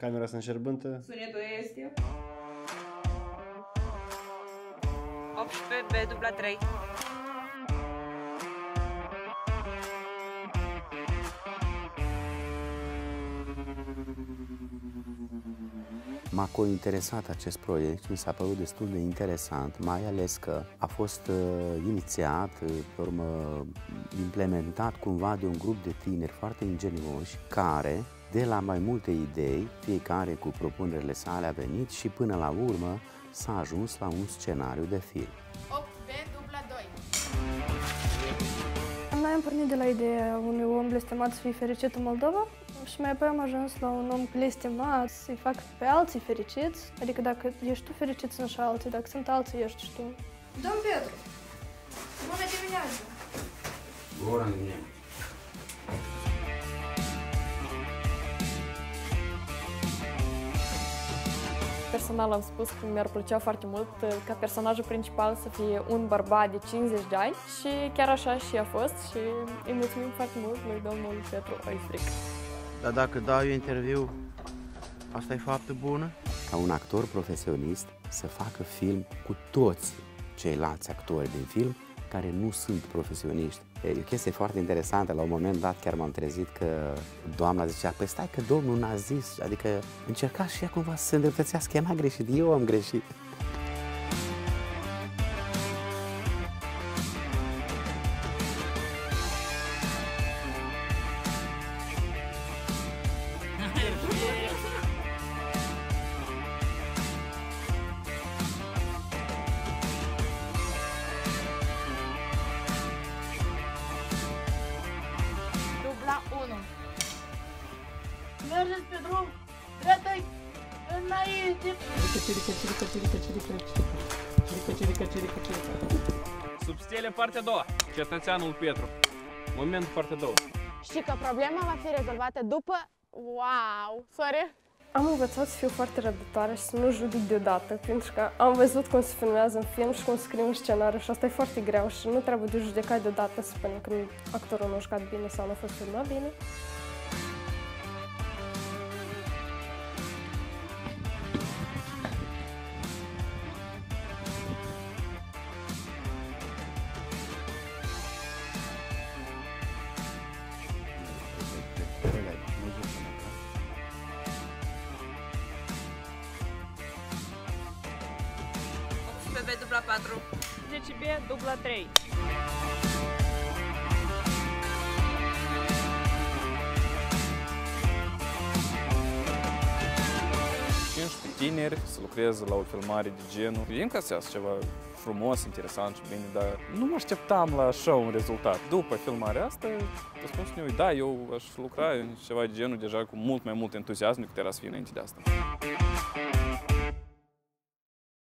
Camera sunt șerbântă. Sunetul este. 18 B dubla 3. M-a cointeresat acest proiect și mi s-a părut destul de interesant, mai ales că a fost uh, inițiat, uh, pe urmă implementat cumva de un grup de tineri foarte ingenioși care, de la mai multe idei, fiecare cu propunerile sale a venit și până la urmă s-a ajuns la un scenariu de film. 8 B dubla 2. Noi am pornit de la ideea unui om blestemat să fie fericit în Moldova și mai apoi am ajuns la un om blestemat să-i fac pe alții fericiți. Adică dacă ești tu fericit, sunt și alții, dacă sunt alții, ești și tu. Domn Petru, bună dimineața! Personal am spus că mi-ar plăcea foarte mult uh, ca personajul principal să fie un bărbat de 50 de ani și chiar așa și a fost și îi mulțumim foarte mult lui domnul Petru Oifric. Dar dacă dau eu interviu, asta e faptă bună? Ca un actor profesionist să facă film cu toți ceilalți actori din film care nu sunt profesioniști. E o chestie foarte interesantă. La un moment dat chiar m-am trezit că doamna zicea, păi stai că domnul n-a zis, adică încerca și ea cumva să se îndreptățească, ea n-a greșit, eu am greșit. Mergeți pe drum, dreapta înainte. Sub stele, partea a doua. Cetățeanul Petru. Momentul partea a doua. Știi că problema va fi rezolvată după... Wow! Sorry! Am învățat să fiu foarte răbdătoare și să nu judec deodată, pentru că am văzut cum se filmează în film și cum se scrie un scenariu și asta e foarte greu și nu trebuie de judecat deodată să până când actorul nu a jucat bine sau nu a fost filmat bine. B dubla 4. 10 B dubla 3. tineri să lucreze la o filmare de genul. Ei încasează ceva frumos, interesant și bine, dar nu mă așteptam la așa un rezultat. După filmarea asta, răspunsul meu e da, eu aș lucra în ceva de genul deja cu mult mai mult entuziasm decât era să fie înainte de asta.